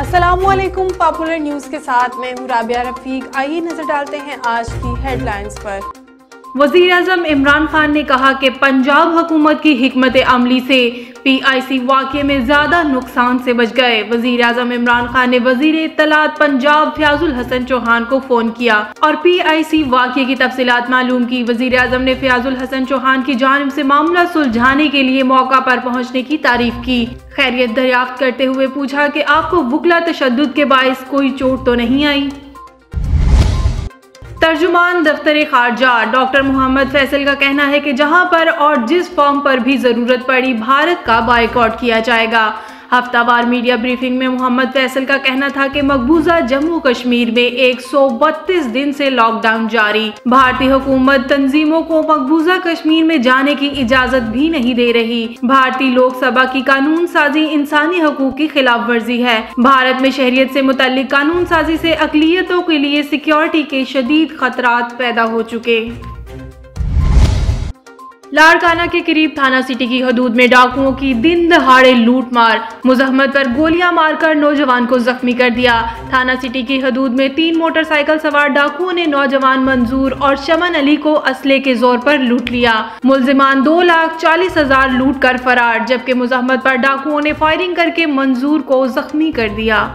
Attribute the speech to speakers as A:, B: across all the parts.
A: السلام علیکم popular news کے ساتھ میں ہوں رابعہ رفیق۔ آئیے نظر ڈالتے ہیں آج کی ہیڈ لائنز پر۔
B: وزیر اعظم عمران خان نے کہا کہ پنجاب حکومت کی حکمت عملی سے پی آئی سی واقعے میں زیادہ نقصان سے بچ گئے۔ وزیر اعظم عمران خان نے وزیر اطلاعات پنجاب فیاض الحسن چوہان کو فون کیا اور پی آئی سی واقعے کی تفصیلات معلوم کی۔ وزیر اعظم نے فیاض الحسن چوہان کی جانب سے معاملہ سلجھانے کے لیے موقع پر پہنچنے کی تعریف کی۔ خیریت دریافت کرتے ہوئے پوچھا کہ آپ کو وکلا تشدد کے باعث کوئی چوٹ تو نہیں آئی؟ ترجمان دفتر خارجہ ڈاکٹر محمد فیصل کا کہنا ہے کہ جہاں پر اور جس فارم پر بھی ضرورت پڑی، بھارت کا بائیکاٹ کیا جائے گا۔ ہفتہ وار میڈیا بریفنگ میں محمد فیصل کا کہنا تھا کہ مقبوضہ جموں کشمیر میں ایک سو بتیس دن سے لاک ڈاؤن جاری۔ بھارتی حکومت تنظیموں کو مقبوضہ کشمیر میں جانے کی اجازت بھی نہیں دے رہی۔ بھارتی لوک سبھا کی قانون سازی انسانی حقوق کی خلاف ورزی ہے۔ بھارت میں شہریت سے متعلق قانون سازی سے اقلیتوں کے لیے سیکیورٹی کے شدید خطرات پیدا ہو چکے۔ لاڑکانہ کے قریب تھانہ سٹی کی حدود میں ڈاکوؤں کی دن دہاڑے لوٹ مار مزاحمت پر گولیاں مار کر نوجوان کو زخمی کر دیا۔ تھانہ سٹی کی حدود میں تین موٹر سائیکل سوار ڈاکوؤں نے نوجوان منظور اور شمن علی کو اسلحے کے زور پر لوٹ لیا۔ ملزمان دو لاکھ چالیس ہزار لوٹ کر فرار، جبکہ مزاحمت پر ڈاکوؤں نے فائرنگ کر کے منظور کو زخمی کر دیا۔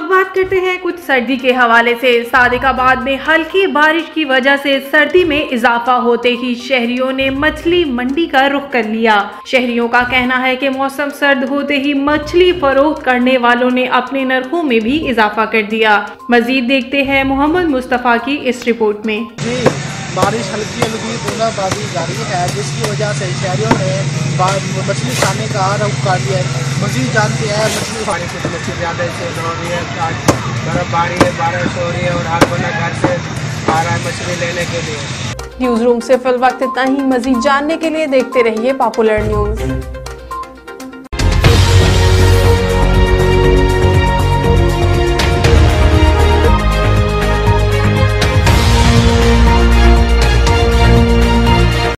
B: اب بات کرتے ہیں کچھ سردی کے حوالے سے۔ صادق آباد میں ہلکی بارش کی وجہ سے سردی میں اضافہ ہوتے ہی شہریوں نے مچھلی منڈی کا رخ کر لیا۔ شہریوں کا کہنا ہے کہ موسم سرد ہوتے ہی مچھلی فروخت کرنے والوں نے اپنے نرخوں میں بھی اضافہ کر دیا۔ مزید دیکھتے ہیں محمد مصطفیٰ کی اس رپورٹ میں۔
C: جی۔ بارش ہلکی ہلکی بولا بازی جاری ہے، جس کی وجہ سے شہریوں نے مچھلی کھانے کا رخ کر دیا ہے۔ مزید جانتے ہیں، مچھلی
D: پانی کچھ مچھلی زیادہ سے ہو رہی ہے۔ برف باری ہے، بارش ہو رہی ہے اور ہر بندہ گھر سے آ رہا ہے مچھلی لینے کے لیے۔
A: نیوز روم سے فی الوقت اتنا ہی۔ مزید جاننے کے لیے دیکھتے رہیے پاپولر نیوز۔